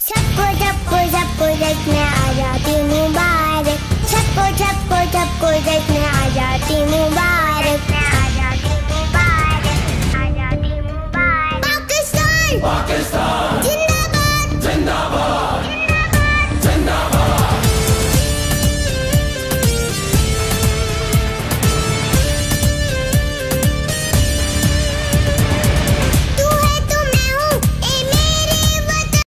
सबको सबको सबको देखने आ जाती मुबारक सबको सबको सबको देखने आ जाती मुबारक आ जाती मुबारक आ जाती मुबारक पाकिस्तान पाकिस्तान